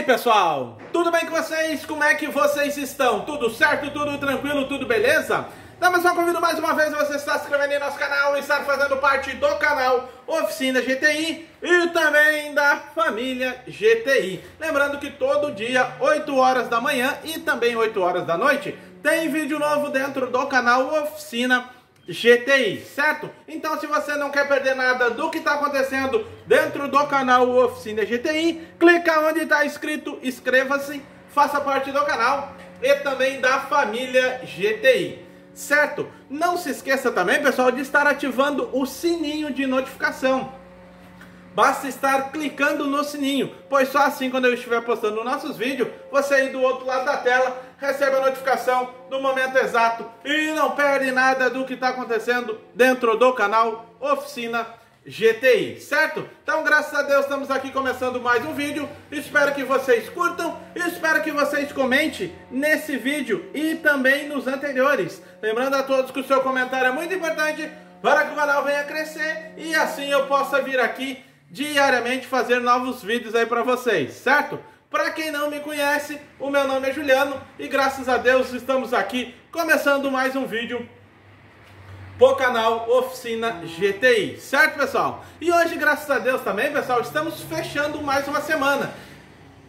aí, pessoal? Tudo bem com vocês? Como é que vocês estão? Tudo certo? Tudo tranquilo? Tudo beleza? Então, só convido mais uma vez você estar se inscrevendo em nosso canal e estar fazendo parte do canal Oficina GTI e também da família GTI. Lembrando que todo dia, 8 horas da manhã e também 8 horas da noite, tem vídeo novo dentro do canal Oficina GTI. GTI, certo? Então se você não quer perder nada do que está acontecendo dentro do canal Oficina GTI, clica onde está escrito inscreva-se, faça parte do canal e também da família GTI, certo? Não se esqueça também, pessoal, de estar ativando o sininho de notificação. Basta estar clicando no sininho, pois só assim quando eu estiver postando nossos vídeos, você aí do outro lado da tela recebe a notificação no momento exato e não perde nada do que está acontecendo dentro do canal Oficina GTI, certo? Então, graças a Deus, estamos aqui começando mais um vídeo. Espero que vocês curtam, espero que vocês comentem nesse vídeo e também nos anteriores. Lembrando a todos que o seu comentário é muito importante para que o canal venha crescer e assim eu possa vir aqui diariamente fazer novos vídeos aí para vocês, certo? Para quem não me conhece, o meu nome é Juliano e graças a Deus estamos aqui começando mais um vídeo pro canal Oficina GTI, certo pessoal? E hoje, graças a Deus também, pessoal, estamos fechando mais uma semana.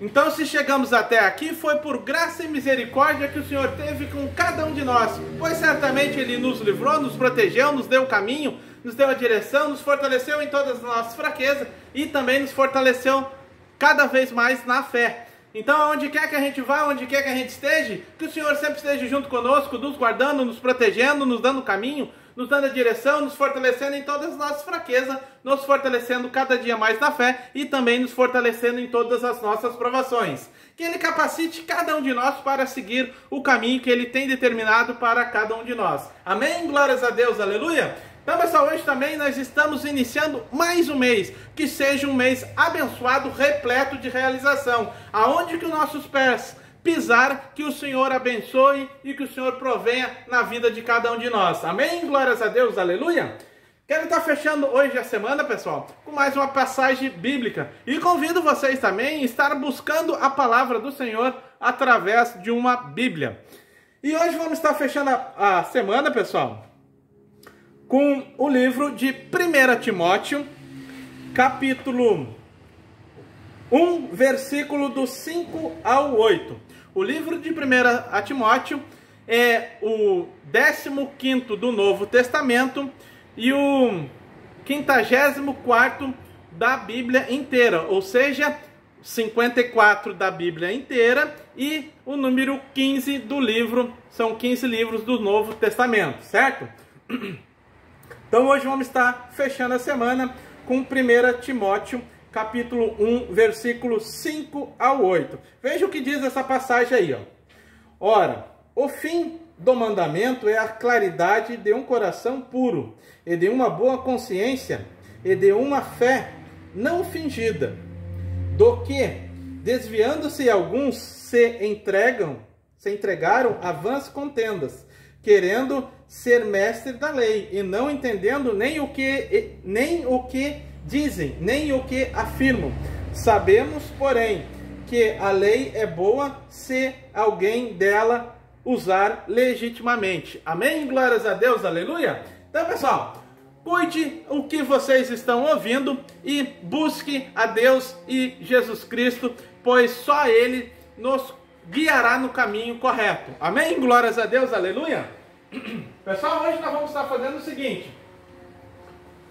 Então, se chegamos até aqui, foi por graça e misericórdia que o Senhor teve com cada um de nós, pois certamente Ele nos livrou, nos protegeu, nos deu o caminho, nos deu a direção, nos fortaleceu em todas as nossas fraquezas e também nos fortaleceu cada vez mais na fé. Então, onde quer que a gente vá, onde quer que a gente esteja, que o Senhor sempre esteja junto conosco, nos guardando, nos protegendo, nos dando caminho, nos dando a direção, nos fortalecendo em todas as nossas fraquezas, nos fortalecendo cada dia mais na fé e também nos fortalecendo em todas as nossas provações. Que Ele capacite cada um de nós para seguir o caminho que Ele tem determinado para cada um de nós. Amém? Glórias a Deus, aleluia! Então, pessoal, hoje também nós estamos iniciando mais um mês, que seja um mês abençoado, repleto de realização, aonde que os nossos pés pisar, que o Senhor abençoe e que o Senhor provenha na vida de cada um de nós. Amém? Glórias a Deus, aleluia! Quero estar fechando hoje a semana, pessoal, com mais uma passagem bíblica. E convido vocês também a estar buscando a palavra do Senhor através de uma Bíblia. E hoje vamos estar fechando a, a semana, pessoal, com o livro de 1 Timóteo, capítulo 1, versículo do 5 ao 8. O livro de 1 Timóteo é o 15 do Novo Testamento e o 54 da Bíblia inteira, ou seja, 54 da Bíblia inteira e o número 15 do livro, são 15 livros do Novo Testamento, certo? Então hoje vamos estar fechando a semana com 1 Timóteo, capítulo 1, versículo 5 ao 8. Veja o que diz essa passagem aí, ó. Ora, o fim do mandamento é a claridade de um coração puro, e de uma boa consciência, e de uma fé não fingida, do que, desviando-se alguns, se entregam, se entregaram a vãs contendas, querendo ser mestre da lei e não entendendo nem o que nem o que dizem, nem o que afirmam. Sabemos, porém, que a lei é boa se alguém dela usar legitimamente. Amém? Glórias a Deus, aleluia. Então, pessoal, cuide o que vocês estão ouvindo e busque a Deus e Jesus Cristo, pois só ele nos guiará no caminho correto. Amém? Glórias a Deus, aleluia. Pessoal, hoje nós vamos estar fazendo o seguinte: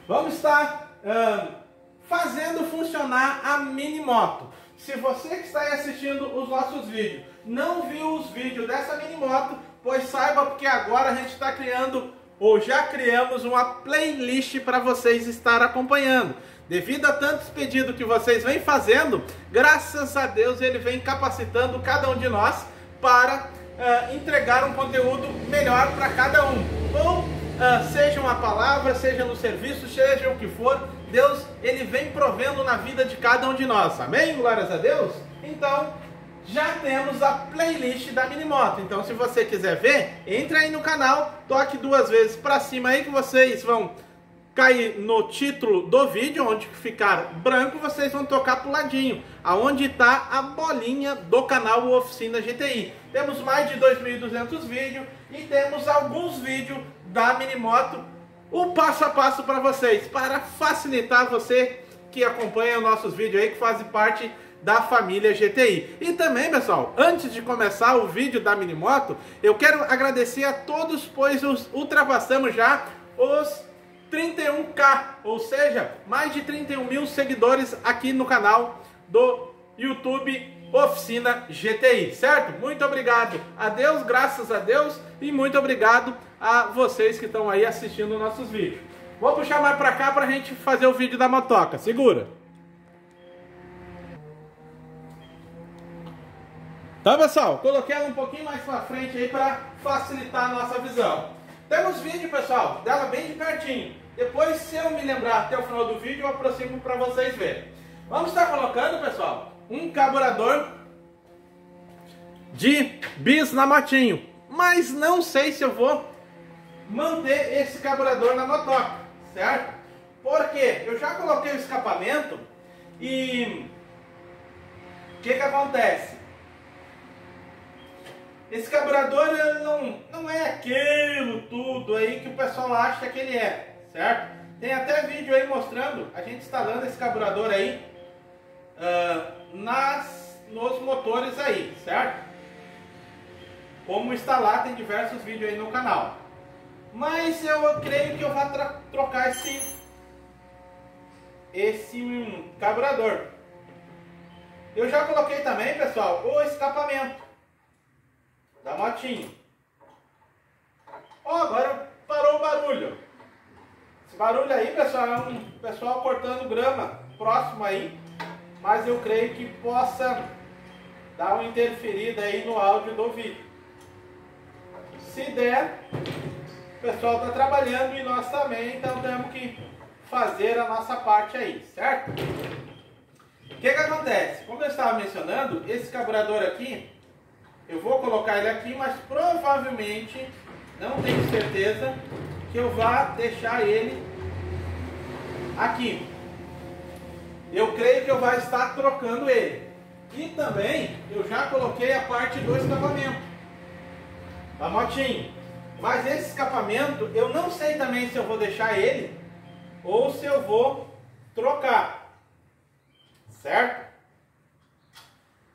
vamos estar uh, fazendo funcionar a mini moto. Se você que está assistindo os nossos vídeos não viu os vídeos dessa mini moto, pois saiba porque agora a gente está criando ou já criamos uma playlist para vocês estar acompanhando. Devido a tantos pedidos que vocês vêm fazendo, graças a Deus ele vem capacitando cada um de nós para uh, entregar um conteúdo melhor para cada um. Ou uh, seja uma palavra, seja no serviço, seja o que for, Deus ele vem provendo na vida de cada um de nós. Amém? Glórias a Deus? Então, já temos a playlist da Minimoto. Então, se você quiser ver, entre aí no canal, toque duas vezes para cima aí que vocês vão cair no título do vídeo, onde ficar branco, vocês vão tocar pro ladinho, aonde está a bolinha do canal Oficina GTI. Temos mais de 2.200 vídeos e temos alguns vídeos da Minimoto, o passo a passo para vocês, para facilitar você que acompanha os nossos vídeos aí, que faz parte da família GTI. E também, pessoal, antes de começar o vídeo da Minimoto, eu quero agradecer a todos, pois ultrapassamos já os 31k, ou seja, mais de 31 mil seguidores aqui no canal do YouTube Oficina GTI, certo? Muito obrigado a Deus, graças a Deus e muito obrigado a vocês que estão aí assistindo nossos vídeos. Vou puxar mais para cá para a gente fazer o vídeo da motoca, segura. Tá pessoal, coloquei ela um pouquinho mais para frente aí para facilitar a nossa visão. Temos vídeo pessoal, dela bem de pertinho. Depois, se eu me lembrar até o final do vídeo, eu aproximo para vocês verem. Vamos estar colocando, pessoal, um carburador de bis na motinho. Mas não sei se eu vou manter esse carburador na motoca, certo? Porque eu já coloquei o escapamento e o que que acontece? Esse carburador não, não é aquilo tudo aí que o pessoal acha que ele é certo? Tem até vídeo aí mostrando a gente instalando esse carburador aí uh, nas, nos motores aí, certo? Como instalar, tem diversos vídeos aí no canal. Mas eu creio que eu vou trocar esse, esse um, carburador. Eu já coloquei também, pessoal, o escapamento da motinha. Oh, agora parou o barulho. Esse barulho aí, pessoal, é um pessoal cortando grama próximo aí, mas eu creio que possa dar uma interferida aí no áudio do vídeo. Se der, o pessoal está trabalhando e nós também, então temos que fazer a nossa parte aí, certo? O que que acontece? Como eu estava mencionando, esse carburador aqui, eu vou colocar ele aqui, mas provavelmente, não tenho certeza, que eu vá deixar ele aqui. Eu creio que eu vou estar trocando ele. E também eu já coloquei a parte do escapamento da motinho. Mas esse escapamento eu não sei também se eu vou deixar ele ou se eu vou trocar. Certo?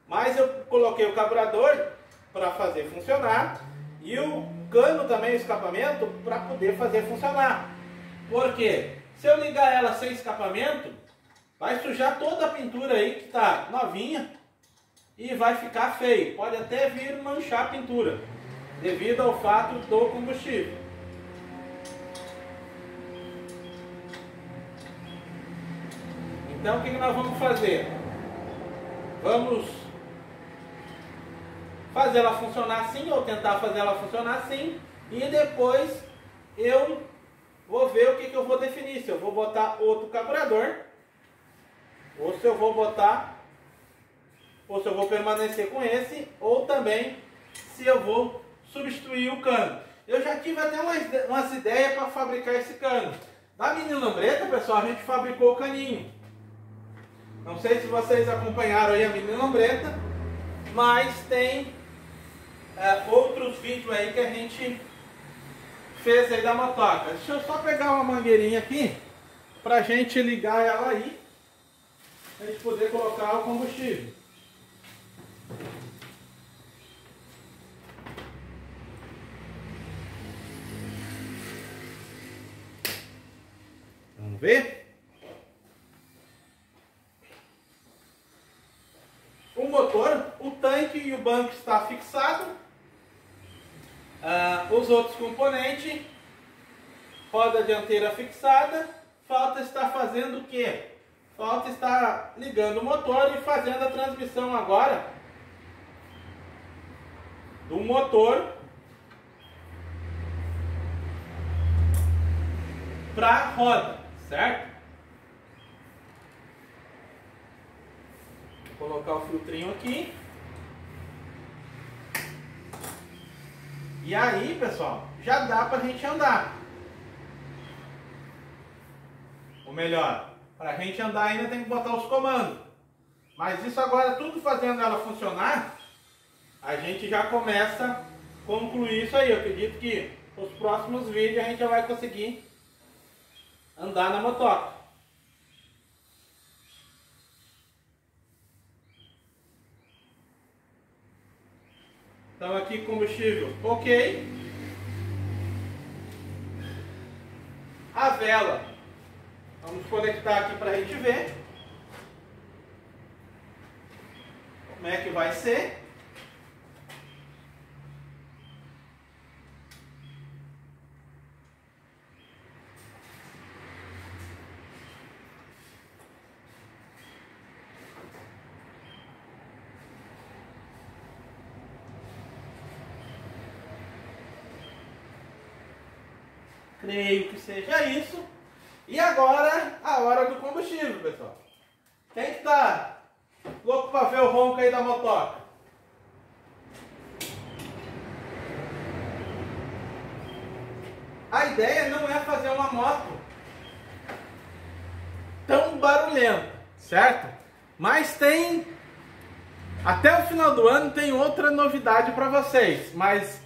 Mas eu coloquei o carburador para fazer funcionar e o cano também, o escapamento, para poder fazer funcionar. Por quê? Se eu ligar ela sem escapamento, vai sujar toda a pintura aí que está novinha e vai ficar feio. Pode até vir manchar a pintura, devido ao fato do combustível. Então o que nós vamos fazer? Vamos fazer ela funcionar assim, ou tentar fazer ela funcionar assim, e depois eu vou ver o que, que eu vou definir. Se eu vou botar outro carburador, ou se eu vou botar, ou se eu vou permanecer com esse, ou também se eu vou substituir o cano. Eu já tive até umas, umas ideias para fabricar esse cano. Da mini lambreta, pessoal, a gente fabricou o caninho. Não sei se vocês acompanharam aí a mini lambreta, mas tem é, outros vídeos aí que a gente fez aí da motoca. Deixa eu só pegar uma mangueirinha aqui pra gente ligar ela aí. Pra gente poder colocar o combustível. Vamos ver? O motor, o tanque e o banco está fixado. Ah, os outros componentes, roda dianteira fixada, falta estar fazendo o que? Falta estar ligando o motor e fazendo a transmissão agora do motor para a roda, certo? Vou colocar o filtrinho aqui. E aí, pessoal, já dá para a gente andar. Ou melhor, para a gente andar ainda tem que botar os comandos. Mas isso agora, tudo fazendo ela funcionar, a gente já começa a concluir isso aí. Eu acredito que os próximos vídeos a gente já vai conseguir andar na motoca. Então aqui combustível, ok. A vela, vamos conectar aqui para a gente ver como é que vai ser. Creio que seja isso. E agora, a hora do combustível, pessoal. Quem que tá louco para ver o ronco aí da motoca? A ideia não é fazer uma moto tão barulhenta, certo? Mas tem até o final do ano tem outra novidade para vocês, mas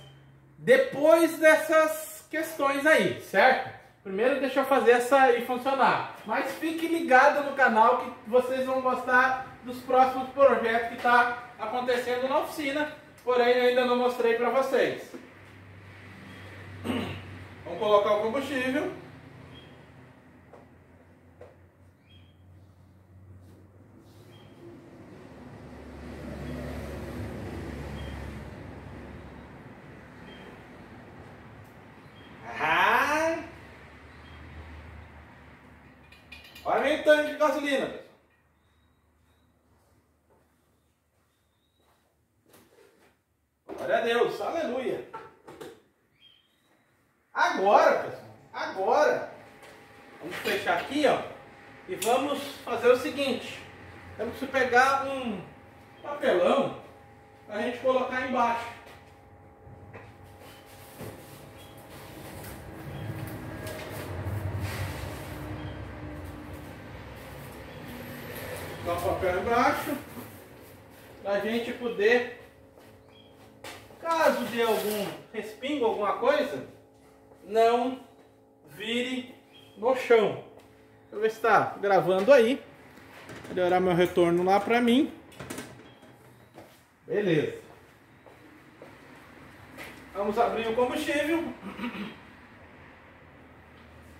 depois dessas questões aí, certo? Primeiro deixa eu fazer essa aí funcionar. Mas fique ligado no canal que vocês vão gostar dos próximos projetos que está acontecendo na oficina. Porém, ainda não mostrei para vocês. Vamos colocar o combustível. Tanque de gasolina. Glória a Deus, aleluia. Agora, pessoal, agora, vamos fechar aqui, ó, e vamos fazer o seguinte. Temos que pegar um papelão para a gente colocar embaixo. Dá o papel embaixo. Para a gente poder, caso de algum respingo, alguma coisa, não vire no chão. Deixa eu ver se está gravando aí. Melhorar meu retorno lá para mim. Beleza. Vamos abrir o combustível.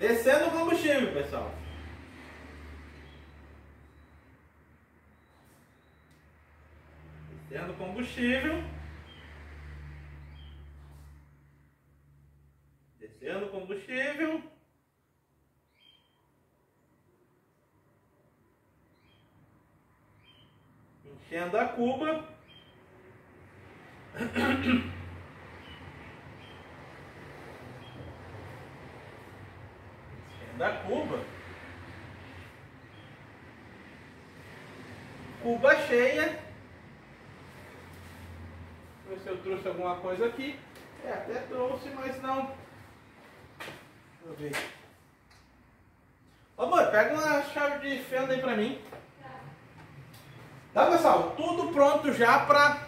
Descendo o combustível, pessoal. Tendo combustível. Descendo combustível. Enchendo a cuba. Enchendo a cuba. Cuba cheia se eu trouxe alguma coisa aqui. É, até trouxe, mas não. Deixa eu ver. Ô, amor, pega uma chave de fenda aí pra mim. Tá, pessoal? Tudo pronto já pra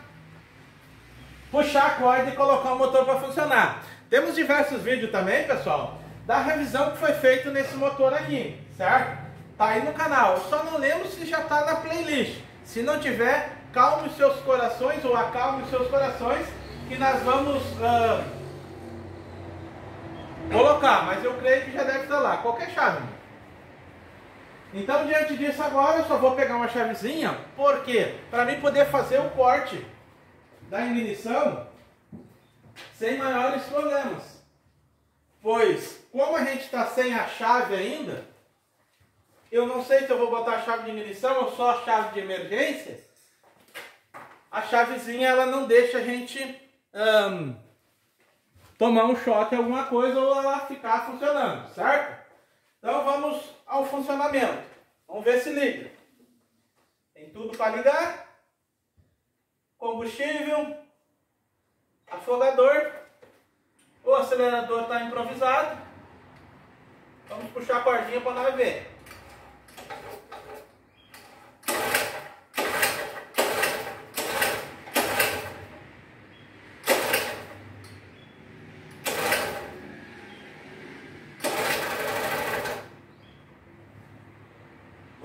puxar a corda e colocar o motor para funcionar. Temos diversos vídeos também, pessoal, da revisão que foi feita nesse motor aqui, certo? Tá aí no canal. Só não lembro se já tá na playlist. Se não tiver, calme os seus corações, ou acalme os seus corações, que nós vamos uh, colocar, mas eu creio que já deve estar lá, qualquer chave. Então, diante disso agora, eu só vou pegar uma chavezinha, porque para mim poder fazer o corte da ignição sem maiores problemas. Pois, como a gente está sem a chave ainda, eu não sei se eu vou botar a chave de ignição ou só a chave de emergência, a chavezinha ela não deixa a gente um, tomar um choque alguma coisa ou ela ficar funcionando, certo? Então vamos ao funcionamento. Vamos ver se liga. Tem tudo para ligar. Combustível. Afogador. O acelerador está improvisado. Vamos puxar a cordinha para nós ver.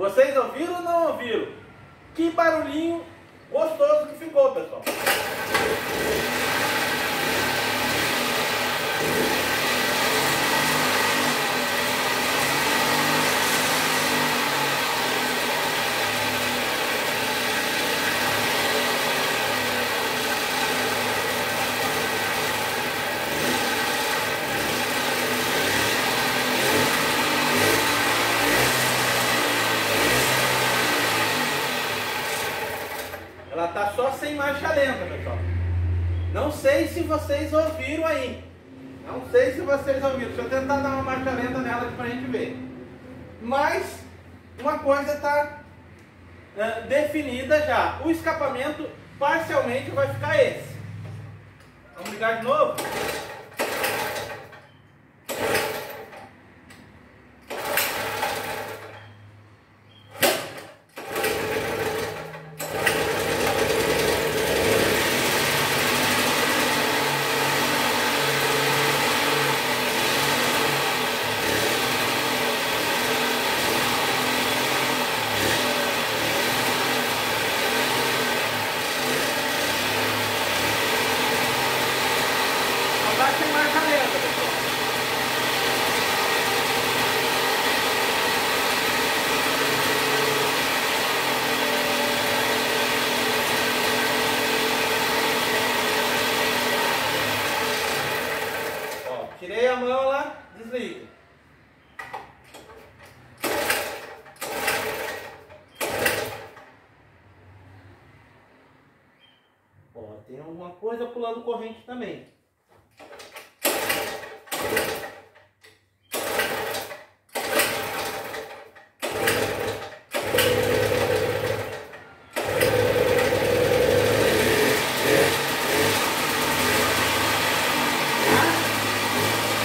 Vocês ouviram? Que barulhinho gostoso que ficou, pessoal. Ela tá só sem marcha lenta, pessoal. Não sei se vocês ouviram aí. Não sei se vocês ouviram. Deixa eu tentar dar uma marcha lenta nela pra gente ver. Mas uma coisa está uh, definida já. O escapamento parcialmente vai ficar esse. Vamos ligar de novo? Agora tem marcha lenta, pessoal. Ó, tirei a mão lá, desliga. Ó, tem alguma coisa pulando corrente também.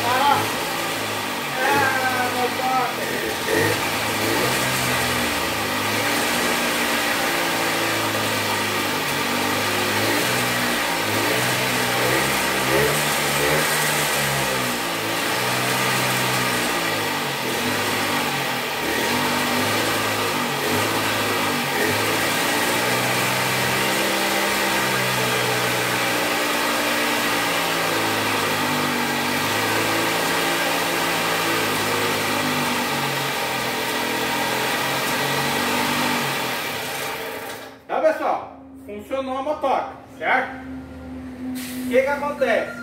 Ah, ah, meu toque. Tá, pessoal? Funcionou a motoca, certo? O que que acontece?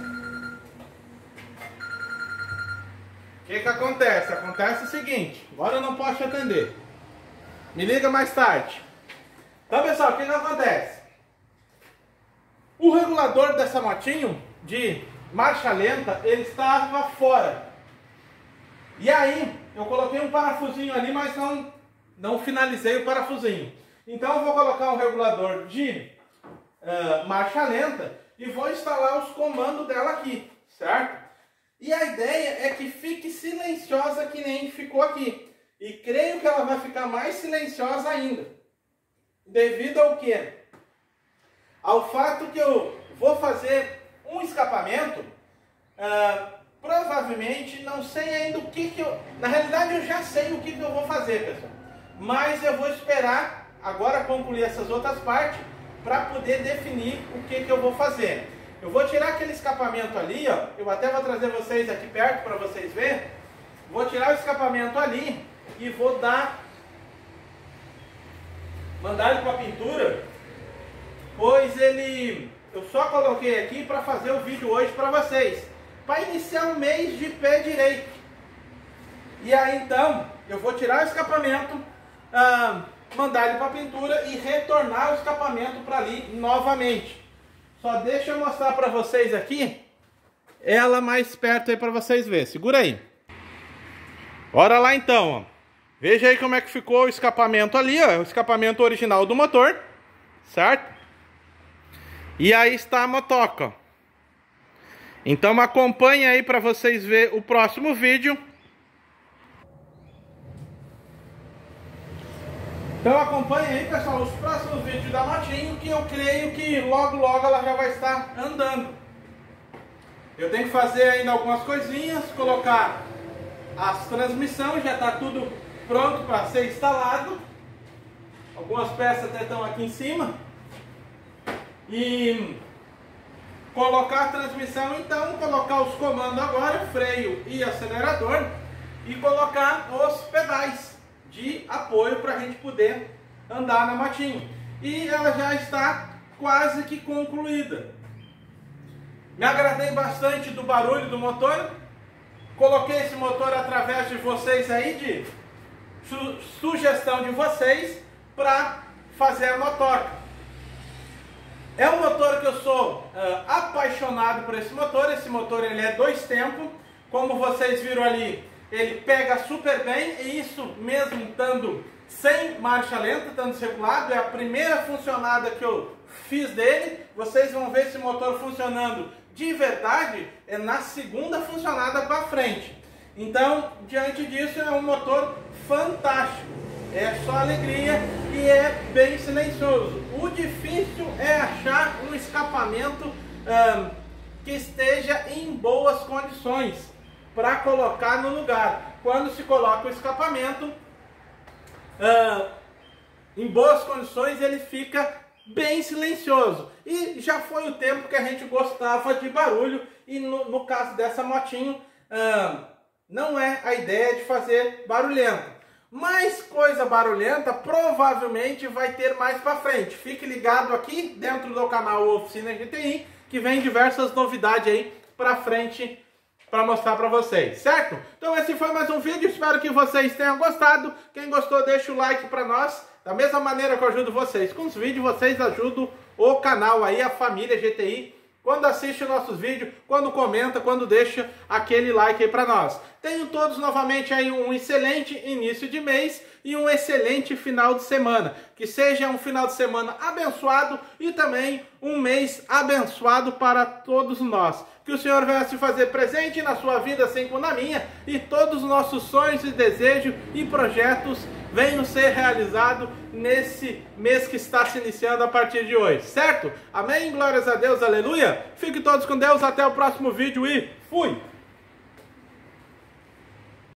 O que que acontece? Acontece o seguinte, agora eu não posso te atender. Me liga mais tarde. Tá, pessoal, o que que acontece? O regulador dessa motinho de marcha lenta, ele estava fora. E aí, eu coloquei um parafusinho ali, mas não, não finalizei o parafusinho. Então eu vou colocar um regulador de ah, marcha lenta e vou instalar os comandos dela aqui, certo? E a ideia é que fique silenciosa que nem ficou aqui. E creio que ela vai ficar mais silenciosa ainda. Devido ao quê? Ao fato que eu vou fazer um escapamento, ah, provavelmente não sei ainda o que que eu... Na realidade eu já sei o que que eu vou fazer, pessoal. Mas eu vou esperar agora concluir essas outras partes para poder definir o que que eu vou fazer. Eu vou tirar aquele escapamento ali, ó. Eu até vou trazer vocês aqui perto para vocês verem. Vou tirar o escapamento ali e vou dar mandar ele para pintura, pois ele eu só coloquei aqui para fazer o vídeo hoje para vocês, para iniciar o mês de pé direito. E aí então eu vou tirar o escapamento, ah, mandar ele para pintura e retornar o escapamento para ali novamente. Só deixa eu mostrar para vocês aqui ela mais perto aí para vocês verem. Segura aí. Bora lá então, ó. Veja aí como é que ficou o escapamento ali, ó, o escapamento original do motor, certo? E aí está a motoca. Então acompanhe aí para vocês ver o próximo vídeo. Então acompanhe aí, pessoal, os próximos vídeos da motinho, que eu creio que logo logo ela já vai estar andando. Eu tenho que fazer ainda algumas coisinhas, colocar as transmissões, já está tudo pronto para ser instalado. Algumas peças até estão aqui em cima. E colocar a transmissão, então, colocar os comandos agora, freio e acelerador, e colocar os pedais de apoio para a gente poder andar na motinho. E ela já está quase que concluída. Me agradei bastante do barulho do motor. Coloquei esse motor através de vocês aí, de su sugestão de vocês, para fazer a motoca. É um motor que eu sou uh, apaixonado por esse motor. Esse motor ele é dois tempos. Como vocês viram ali, ele pega super bem e isso mesmo estando sem marcha lenta, estando regulado. É a primeira funcionada que eu fiz dele. Vocês vão ver esse motor funcionando de verdade é na segunda funcionada para frente. Então, diante disso, é um motor fantástico. É só alegria e é bem silencioso. O difícil é achar um escapamento um, que esteja em boas condições para colocar no lugar. Quando se coloca o escapamento uh, em boas condições, ele fica bem silencioso. E já foi o tempo que a gente gostava de barulho e no, no caso dessa motinho uh, não é a ideia de fazer barulhento. Mais coisa barulhenta provavelmente vai ter mais para frente. Fique ligado aqui dentro do canal Oficina GTI que vem diversas novidades aí para frente para mostrar para vocês, certo? Então esse foi mais um vídeo, espero que vocês tenham gostado. Quem gostou deixa o like para nós. Da mesma maneira que eu ajudo vocês com os vídeos, vocês ajudam o canal aí, a família GTI quando assiste nossos vídeos, quando comenta, quando deixa aquele like aí para nós. Tenham todos novamente aí um excelente início de mês e um excelente final de semana. Que seja um final de semana abençoado e também um mês abençoado para todos nós. Que o Senhor venha se fazer presente na sua vida, assim como na minha, e todos os nossos sonhos e desejos e projetos venham ser realizados nesse mês que está se iniciando a partir de hoje, certo? Amém? Glórias a Deus, aleluia! Fiquem todos com Deus, até o próximo vídeo e fui!